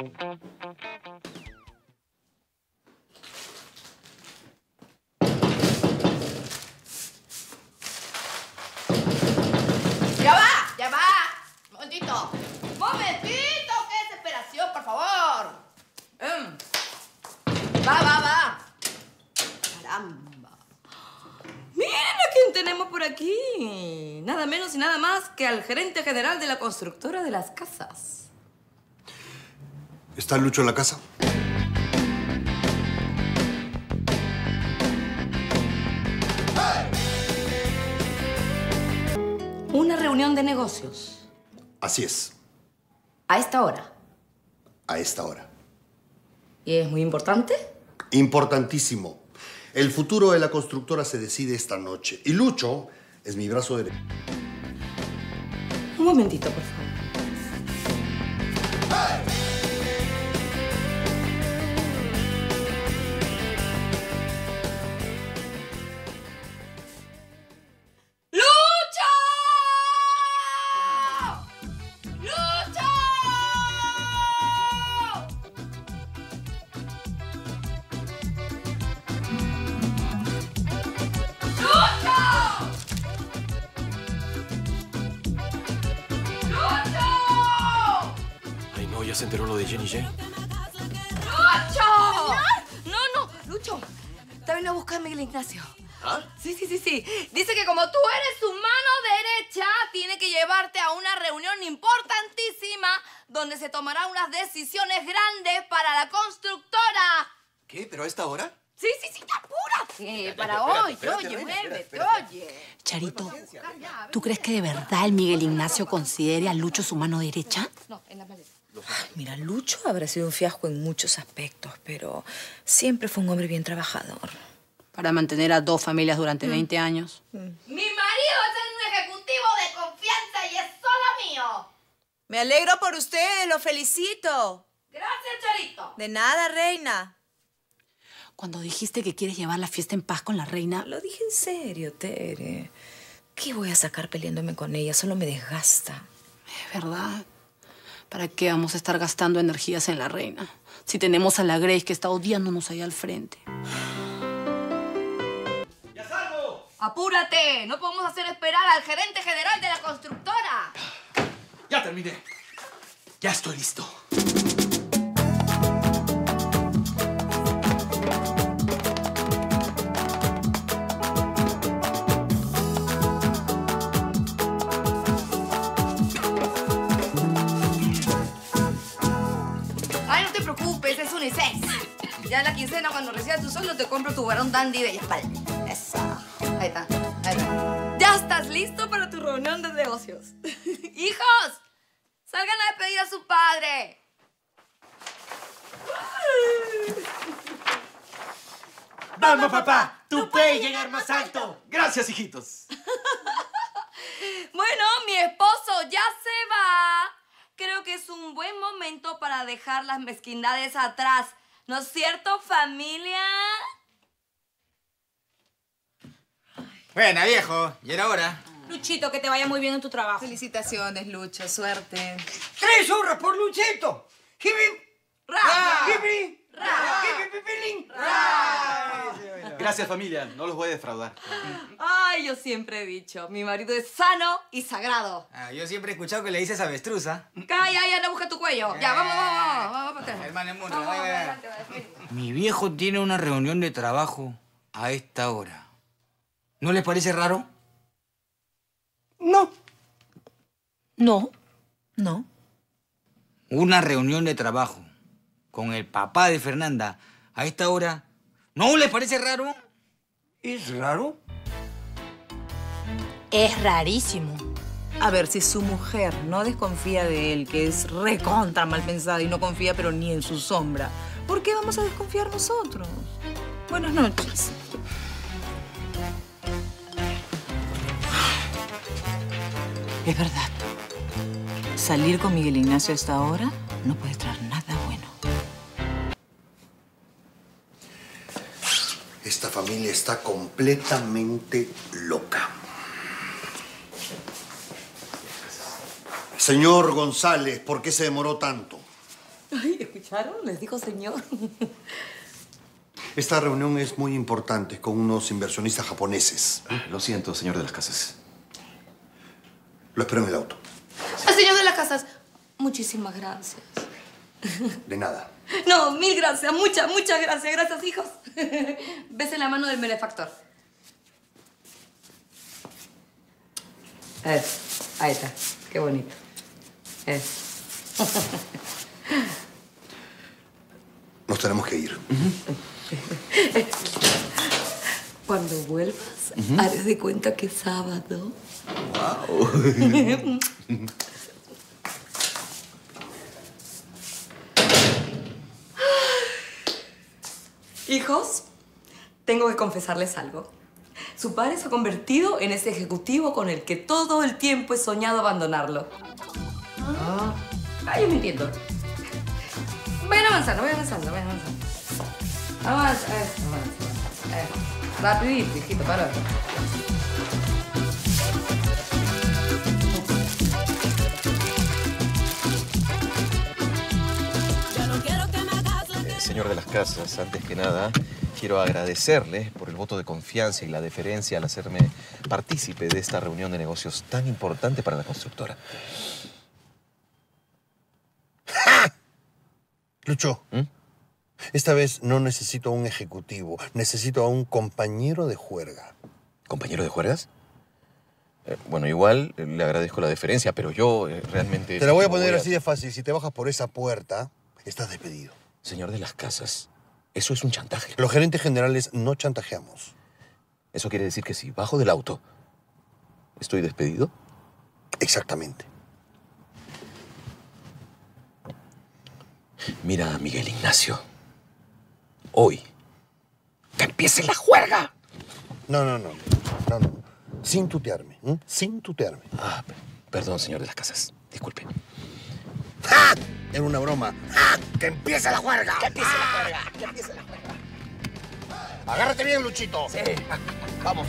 ¡Ya va! ¡Ya va! Momentito. Momentito, qué desesperación, por favor. Em. Va, va, va. Caramba. Miren quién tenemos por aquí. Nada menos y nada más que al gerente general de la constructora de las casas. ¿Está Lucho en la casa? Una reunión de negocios. Así es, A esta hora. a esta hora. ¿Y es muy importante? Importantísimo. El futuro de la constructora se decide esta noche. Y Lucho es mi brazo derecho. Un momentito, por favor. Ya se enteró lo de Jenny Jane. ¡Lucho! No, no, Lucho. Está veniendo a buscar a Miguel Ignacio. ¿Ah? Sí, sí, sí, sí. Dice que como tú eres su mano derecha, tiene que llevarte a una reunión importantísima donde se tomarán unas decisiones grandes para la constructora. ¿Qué? ¿Pero a esta hora? Sí, sí, sí, apúrate. Para espérate, hoy, espérate, oye, muévete, oye. Charito, ¿tú crees que de verdad el Miguel Ignacio considere a Lucho su mano derecha? No, en la maleta. Mira, Lucho habrá sido un fiasco en muchos aspectos, pero siempre fue un hombre bien trabajador. Para mantener a dos familias durante 20 años. Mi marido es un ejecutivo de confianza y es solo mío. Me alegro por ustedes, lo felicito. Gracias, Charito. De nada, reina. Cuando dijiste que quieres llevar la fiesta en paz con la reina, Lo dije en serio, Tere. ¿Qué voy a sacar peleándome con ella? Solo me desgasta. es verdad. ¿Para qué vamos a estar gastando energías en la reina? Si tenemos a la Grace que está odiándonos ahí al frente. Apúrate, no podemos hacer esperar al gerente general de la constructora. Ya terminé. Ya estoy listo. Cuando recibas tu sueldo, te compro tu varón dandy de espalda. Eso. Ahí está, ahí está. Ya estás listo para tu reunión de negocios. ¡Hijos! Salgan a despedir a su padre. ¡Vamos, papá! ¡Tú puedes llegar más alto! Gracias, hijitos. Bueno, mi esposo ya se va. Creo que es un buen momento para dejar las mezquindades atrás. ¿No es cierto, familia? Buena, viejo. Y era hora. Luchito, que te vaya muy bien en tu trabajo. Felicitaciones, Lucho. Suerte. ¡Tres horas por Lucheto! ¡Jibi! ¡Ra! ¡Jibi! Gracias, familia. No los voy a defraudar. Ay, yo siempre he dicho, mi marido es sano y sagrado. Ah, yo siempre he escuchado que le dices avestruza. Calla, ya, no busca tu cuello. Ya, vamos, vamos, vamos, vamos. Hermano. Vamos, adelante, adelante. Mi viejo tiene una reunión de trabajo a esta hora. ¿No les parece raro? No. No. No. Una reunión de trabajo con el papá de Fernanda a esta hora. ¿No les parece raro? ¿Es raro? Es rarísimo. A ver, si su mujer no desconfía de él, que es recontra mal pensada y no confía pero ni en su sombra, ¿por qué vamos a desconfiar nosotros? Buenas noches. Es verdad. Salir con Miguel Ignacio hasta ahora no puede traer nada Esta familia está completamente loca. Señor González, ¿por qué se demoró tanto? Ay, ¿escucharon? Les dijo señor. Esta reunión es muy importante con unos inversionistas japoneses. Lo siento, señor de las casas. Lo espero en el auto. Al señor de las casas, muchísimas gracias. De nada. No, mil gracias, muchas, muchas gracias. Gracias, hijos. Ves en la mano del benefactor. Eso, ahí está. Qué bonito. Eso. Nos tenemos que ir. Cuando vuelvas, haré de cuenta que es sábado. Hijos, tengo que confesarles algo. Su padre se ha convertido en ese ejecutivo con el que todo el tiempo he soñado abandonarlo. Ah, yo me entiendo. Vayan avanzando, vayan avanzando, vayan avanzando. Avanza, avanza, avanza. Rapidito, hijito, para. Señor de las casas, antes que nada, quiero agradecerle por el voto de confianza y la deferencia al hacerme partícipe de esta reunión de negocios tan importante para la constructora. Lucho, esta vez no necesito a un ejecutivo, necesito a un compañero de juerga. ¿Compañero de juergas? Eh, bueno, igual eh, le agradezco la deferencia, pero yo eh, realmente... Te la voy a poner así de fácil. Si te bajas por esa puerta, estás despedido. Señor de las casas, eso es un chantaje. Los gerentes generales no chantajeamos. ¿Eso quiere decir que si bajo del auto, estoy despedido? Exactamente. Mira, Miguel Ignacio. Hoy, que empiece la juerga. No, no, no. No, no. Sin tutearme. Sin tutearme. Ah, pe- perdón, señor de las casas. Disculpe. ¡Ja! Era una broma. ¡Ja! ¡Que empiece la juerga! ¡Que empiece la juerga! ¡Que empiece la juerga! Agárrate bien, Luchito. Sí. Vamos.